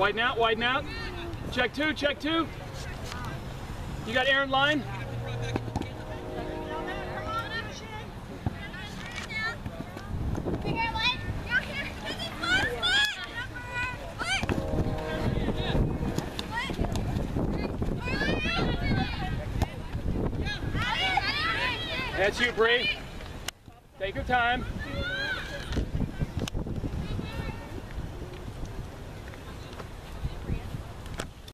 Widen out, widen out. Check two, check two. You got Aaron line? That's you, Bree. Take your time.